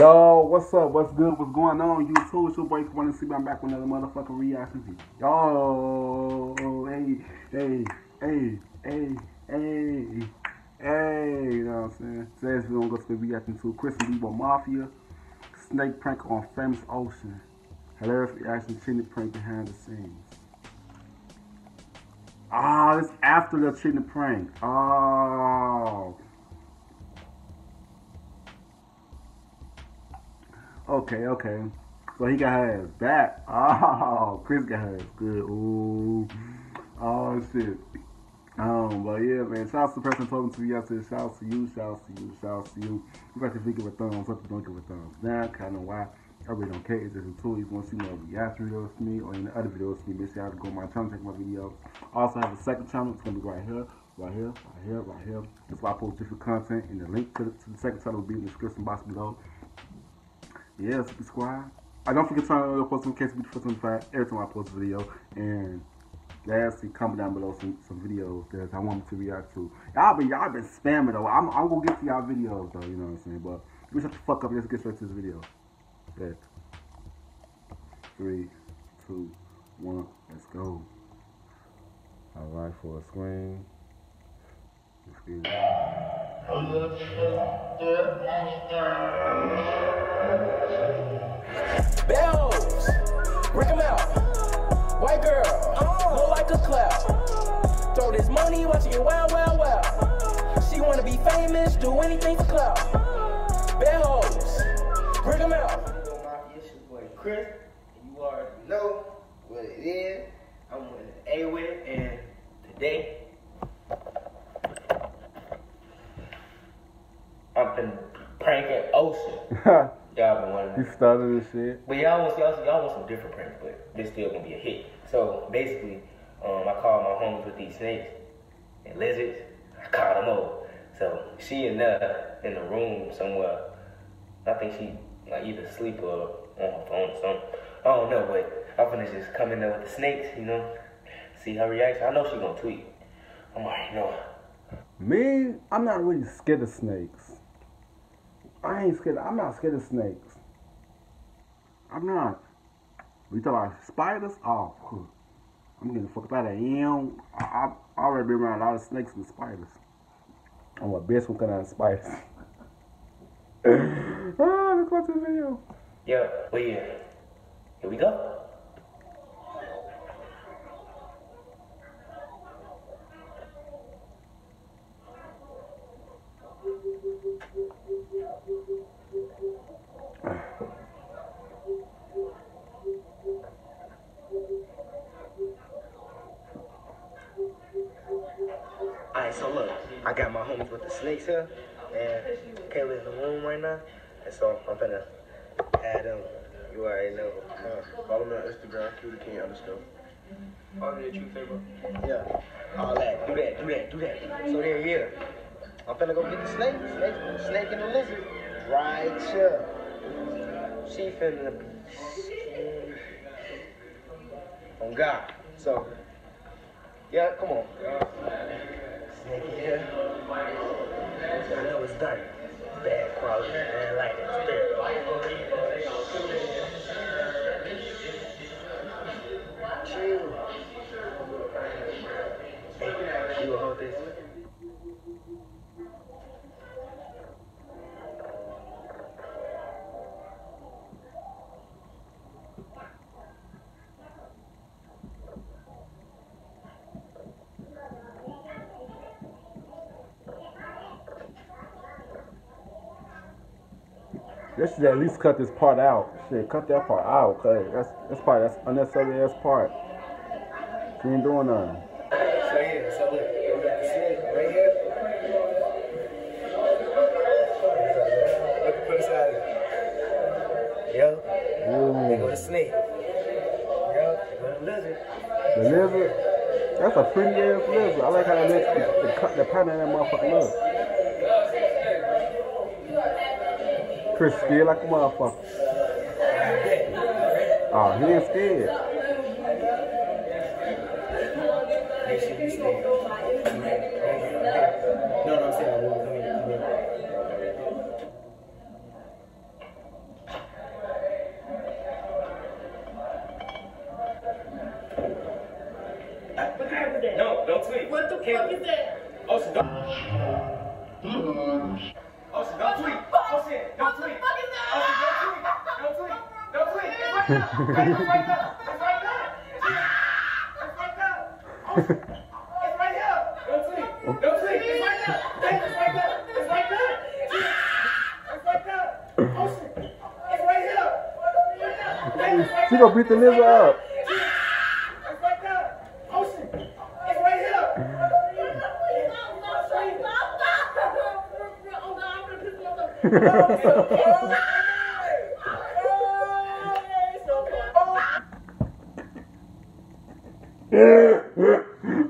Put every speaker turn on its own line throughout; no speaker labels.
Yo, what's up? What's good? What's going on? YouTube, it's your boy to see me. I'm back with another motherfucking reaction video. Yo, hey, hey, hey, hey, hey, hey, you know what I'm saying? Video, we're going to be reacting to Chris Debo Mafia, Snake Prank on Famous Ocean. Hilarious reaction, cheating prank behind the scenes. Ah, oh, it's after the cheating prank. Oh. Okay, okay. So he got his back. Oh, Chris got his good. Ooh. Oh shit. Um, but yeah, man. Shout out to the person talking to you yesterday. Shout out to you. Shout out to you. Shout out to you. You got to give a thumbs up. Don't give a thumbs down. Kind of why. I really don't care. It's just a tool. You want to see more reaction videos from me or any other videos from me, make sure you to go on my channel, check my videos. I also have a second channel. It's going to be right here, right here, right here, right here. That's why I post different content. And the link to the, to the second channel will be in the description box below yeah, subscribe. I don't forget to turn on the post the notified every time I post a video. And lastly, comment down below some, some videos that I want to react to. Y'all been y'all been spamming though. I'm I'm gonna get to y'all videos though, you know what I'm saying? But we shut the fuck up, let's get straight to this video. Okay. Three, two, one, let's go. Alright for a screen. Excuse me.
Bells, break them out. White girl, look like a cloud. Throw this money, watch it get wow, wow, wow. She wanna be famous, do anything for clout. Bells, break them out.
Chris, and you already know what it is. I'm with A-Wit, and today I've been pranking Ocean. y'all been wondering.
You started this shit.
But y'all want y'all, y'all want some different pranks, but this still gonna be a hit. So basically, um, I called my homies with these snakes and lizards. I called them over. So she in there in the room somewhere. I think she like either sleep or on her phone or something. I don't know, but I'm gonna just come in there with the snakes, you know, see her reaction. I know she gonna tweet. I'm already know.
Me, I'm not really scared of snakes. I ain't scared. I'm not scared of snakes. I'm not. We talk about spiders? Oh, I'm getting the fuck out of. I, already been around a lot of snakes and spiders. I'm a best one kind of spiders. ah, let's watch this video.
Yeah. Here we go. Alright, so look, I got my homies with the snakes here, and Kayla's in the room right now, and so I'm gonna add them. You already know.
Uh, follow me on Instagram, Cutie King underscore.
Follow me at Favor. Yeah, all that. Do that, do that, do that. So there, yeah. I'm finna go get the snake, snake, snake and the lizard. Right here. She finna be. On God. So, yeah, come on. Snake in here. I know it's dark. Bad quality. Man, like it. Chill.
They should at least cut this part out. Shit, cut that part out, cause that's that's part that's unnecessary ass part. She ain't doing nothing.
So yeah, so look, we got the snake right here. Look, put aside. Yo, there go the snake. Yo, the lizard.
The lizard, that's a pretty ass lizard. I like how that lizard, the, the, the pattern of that motherfucker look. Chris scared like a motherfucker. Oh, he ain't scared.
Make sure you stay. No, no, I'm saying I won't come in. Come in.
fuck is that?
Ocean, don't. Ocean, don't tweet. Ocean, don't tweet.
What the fuck is that?
Ocean, don't tweet. Don't tweet. Don't tweet. It's right there. It's right there. It's right there. It's right there. Ocean, it's right here. Don't tweet. Don't tweet. It's right there. It's right there. It's right there. It's right there. Ocean, it's right here. It's right
She gonna beat the nigga up.
It's right there. Ocean, it's right here.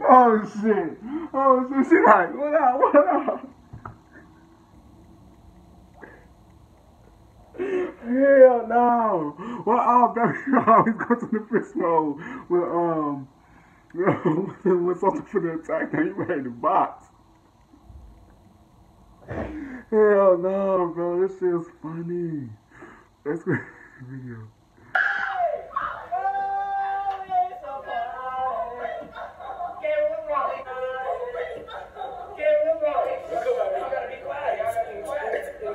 oh shit. Oh like, what up? What? Hell no. Well, oh, baby, I always go to the fist mode with, um, with something for the attack. Now you ready to box. Hell no, bro. This shit's funny. Let's go video.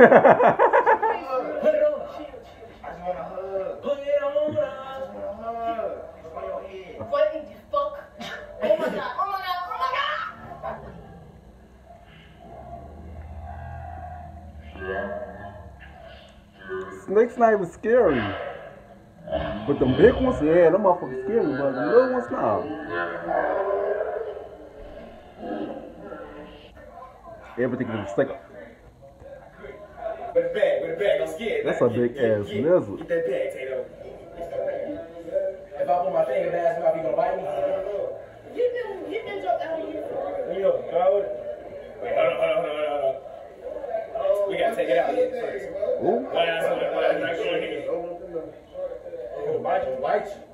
Snake's not even scary. But them big ones, yeah, them motherfuckers scary, but the little ones, nah. Everything is a stick.
With the bag, with the bag, I'm scared.
That's a big ass
Get-
lizard.
Get that bag, Tato. If I put my finger in his mouth, he gonna bite me?
Get them, get them jokes out of here.
You know, go. Wait, hold on, hold on, hold on, hold on. We gotta take it out here first.
Ooh.
Why that's what why that's not going here? Oh, bite you, bite you.
No,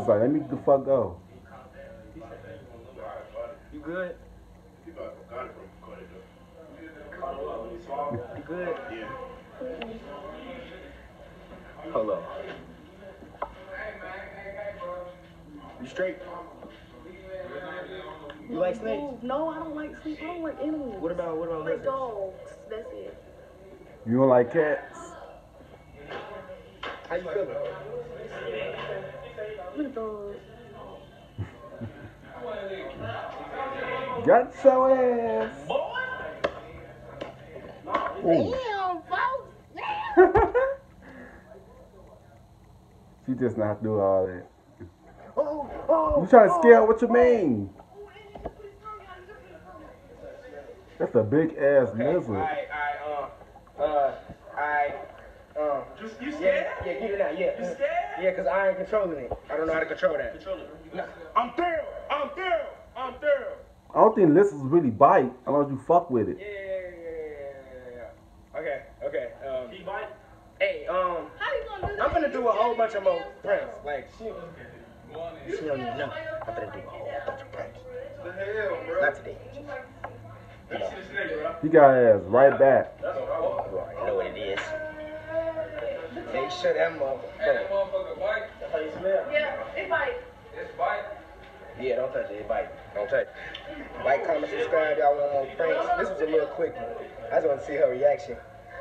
Now let's like, let me the fuck go.
You good? You good? Hold on. You straight? You like snakes?
No, I don't like snakes. I don't like animals.
What about what about
like dogs? That's it.
You don't like cats?
How you feeling?
With dogs.
Got your ass. Ooh.
Damn, folks.
she just not do all that.
Oh, oh.
You trying to scare? What you mean? That's a big ass lizard.
I, I, uh, uh, I, um,
Just, you
yeah,
scared?
yeah, get it out, yeah.
You scared?
Yeah, cause I ain't controlling it. I don't know how to control that. No.
I'm through. I'm through. I'm through.
I don't think lizards really bite unless you fuck with it.
Yeah, yeah, yeah, yeah, yeah, yeah. Okay, okay. Um,
He bite.
hey, um,
How you gonna do that?
I'm gonna do a whole bunch of more pranks. Like, she, she don't even know. I'm gonna do a whole bunch of pranks.
The hell, bro.
Not today.
You see the snake, bro?
He got ass right back.
That's I.
You know what it is. Make sure that motherfucker.
Motherfucker bite. That's how you smell.
Yeah, it bite.
It's bite.
Yeah, don't touch it. It bite. Don't touch it. Like, comment, subscribe. Y'all want more pranks. This was a little quick one. I just want to see her reaction.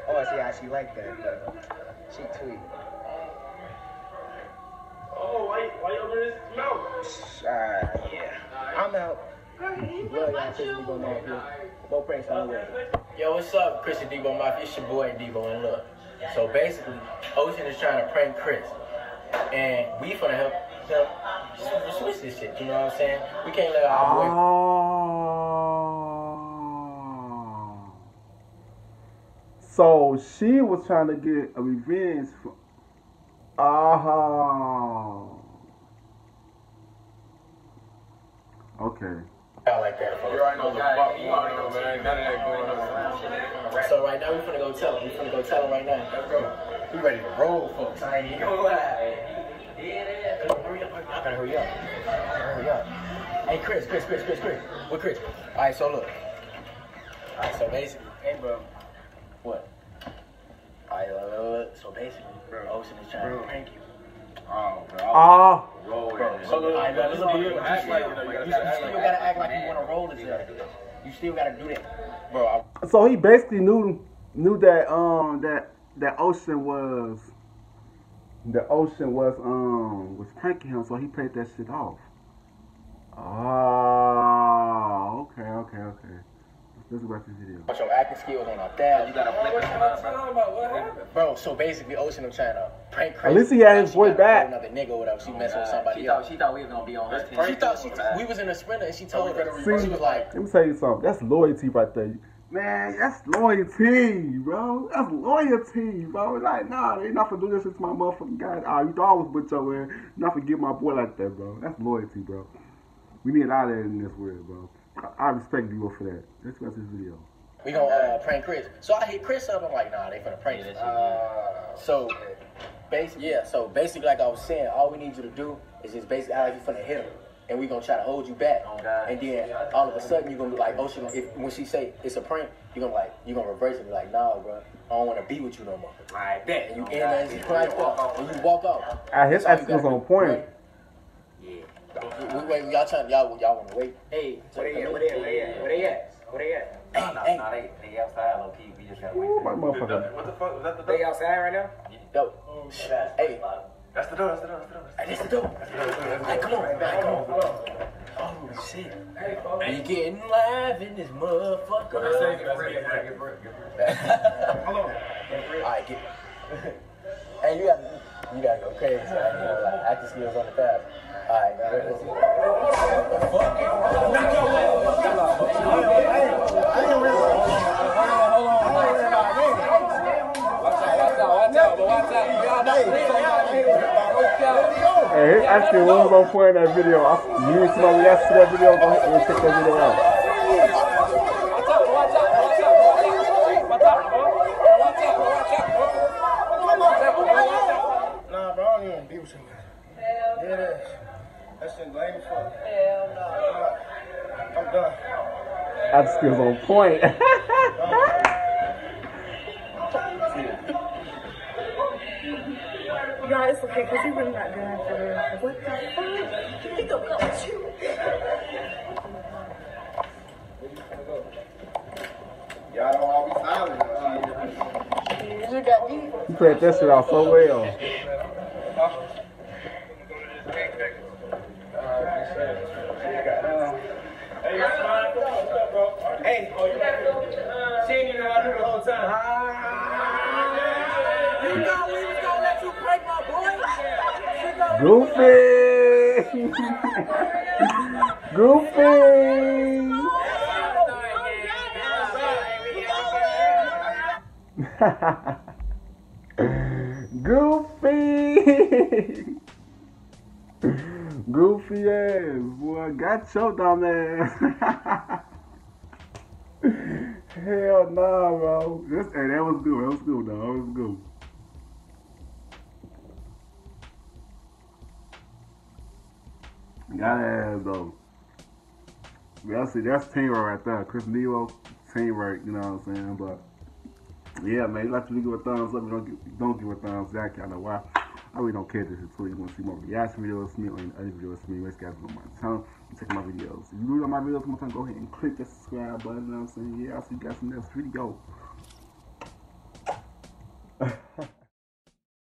I want to see how she liked that. But she tweet.
Oh, why, why you open his mouth?
Ah, yeah. I'm out. Love y'all. Chris and Debo Mafia. More pranks on the way.
Yo, what's up, Chris and Debo Mafia? It's your boy Debo, and look. So basically, Ocean is trying to prank Chris, and we finna help him switch this shit. You know what I'm saying? We can't let our boy.
Oh. So she was trying to get a revenge for. Oh. Okay.
I like that.
You already know the fuck going on, man. None of that going on.
So right now we finna go tell him. We finna go tell him right now. Let's go. We ready to roll, folks. Hurry up. I gotta hurry up. Hurry up. Hey, Chris, Chris, Chris, Chris, Chris. What Chris? All right, so look. All right, so basically, hey, bro. What? All right, look, look, look. so basically, Ocean is trying to prank you.
Oh, bro.
Ah.
Roll
Bro,
with
so
it.
look, all right, look, listen. You
Act
still,
like, you know, you
you
gotta
still
act
gotta
like-
act like you wanna roll this. You still gotta do that. Bro, I
So he basically knew knew that um that that Ocean was the Ocean was um was pranking him, so he played that shit off. Oh, okay, okay, okay. Let's watch this video.
Watch your acting skills on our dad.
You gotta flip it.
Bro, so basically, Ocean was trying to prank
At
Chris.
least he had his
She
boy back.
Another nigga whatever. She messing with somebody
She
else.
thought, she thought we was gonna be on her team.
She thought she we was in a sprinter and she told her.
See,
She was like,
let me tell you something. That's loyalty right there. Man, that's loyalty, bro. That's loyalty, bro. Like, nah, they not for do this shit to my motherfucking guy. Ah, you thought I was with your ass. Not for get my boy like that, bro. That's loyalty, bro. We need a lot of that in this world, bro. I, I respect you for that. Let's watch this video.
we gonna uh, prank Chris. So I hit Chris up. I'm like, nah, they finna prank you. So, basically, yeah. So basically, like I was saying, all we need you to do is just basically act like you finna hit him, and we gonna try to hold you back.
Oh,
And then all of a sudden, you gonna be like, oh, she gonna, if when she say it's a prank, you gonna like, you gonna reverse it, be like, nah, bro, I don't wanna be with you no more.
I bet.
And you in there, and you crank up, and you walk off.
Ah, his
That's all you
action was
gotta
on point.
Right? We wait, y'all trying, y'all, y'all wanna wait?
Hey, where they at? Where they at? Where they at? Where they at? Where they at?
Hey,
Nah, nah,
hey.
nah, they, they outside low key. We just gotta
Ooh,
wait.
my motherfucker.
What the fuck? Was that the
They outside right now?
Yo, hey,
That's the door. That's the door. That's the door.
hey, this the door. Hey, come on, hey, come on. Oh shit, we getting live in this motherfucker.
Hold on.
Alright, get. hey, you got, you gotta go crazy. I know, like, acting skills on the fast. Alright, let's see.
Hey, his action was on point in that video. You used my last video, I, you need somebody react to that video, go ahead and check that video out.
Nah, bro, I don't
played that shit out so well.
Hey, she ain't even know I knew the whole time.
You know we was gonna let you prank my boy.
Goofy! Goofy! Goofy! Goofy ass, boy, got your dumb ass. Hell nah, bro. This, hey, that was good. That was good, dog. That was good. Got ass though. Yeah, see, that's teamwork right there. Chris Nero, teamwork, you know what I'm saying? But yeah, man, you like to give a thumbs up, you don't give, don't give a thumbs down. I know why. I really don't care this is You want to see more reaction videos from me or any other videos from me? You guys on my channel and check my videos. If you do like my videos, come on, go ahead and click that subscribe button. You know what I'm saying? Yeah, I'll see you guys in the next video.